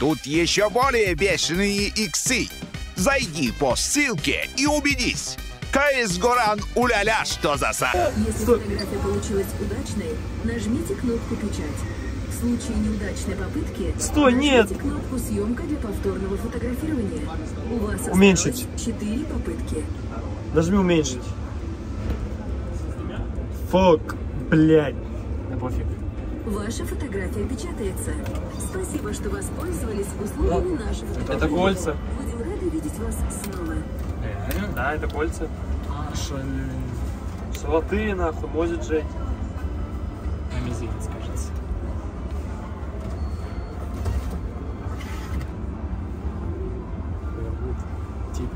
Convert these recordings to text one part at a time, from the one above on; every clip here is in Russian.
Тут еще более бешеные иксы. Зайди по ссылке и убедись. КС Горан уляля, что за са... Если фотография получилась удачной, нажмите кнопку «Печать». В случае неудачной попытки Стой, нет! нажмите кнопку «Съемка для повторного фотографирования». У вас осталось Уменьшить. 4 попытки. Нажми уменьшить. Фок, блядь. Да пофиг. Ваша фотография печатается. Спасибо, что воспользовались услугами нашего Это кольца. Будем рады видеть вас снова. Да, это кольца. Золотые, нахуй, может жить. На мизинец, кажется. Тип.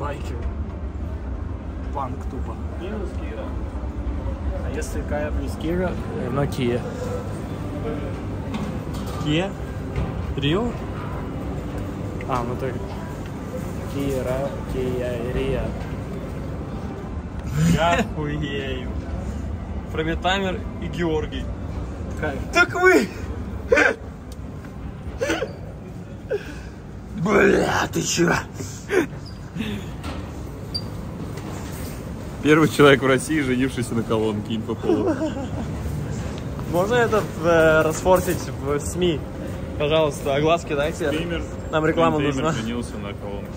Байкер. Панк тупо. Минус если Кая плюс Кира, э, но Кия. Ке? Рио? А, ну так. Кира, Кия, Рия. Я хуею. Прометамер и Георгий. Кайф. Так вы! Бля, ты чё? Первый человек в России, женившийся на колонке инфоповод. Можно это э, расфорсить в СМИ? Пожалуйста, огласки дайте. Стример, Нам реклама нужна. женился на колонке.